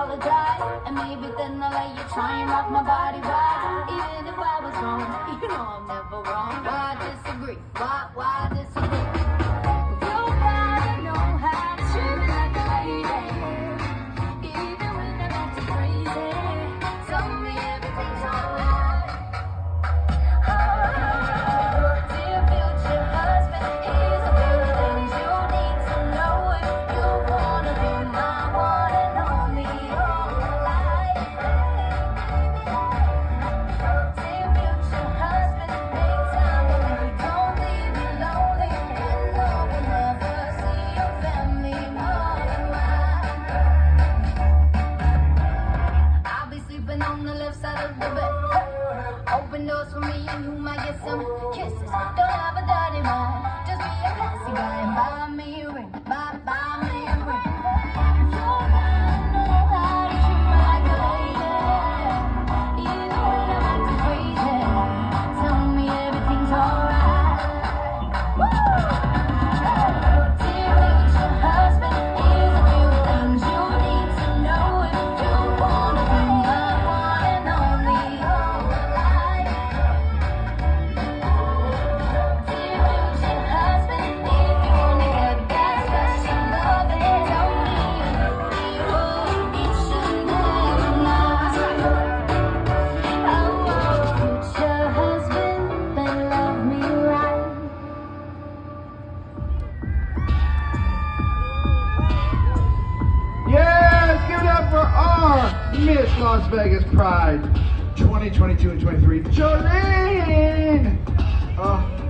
apologize. And maybe then I'll let you try and rock my body right. Even on the left side of the bed. Open doors for me and you might get some kisses. Miss Las Vegas Pride 2022 and 23, Jolene! Oh.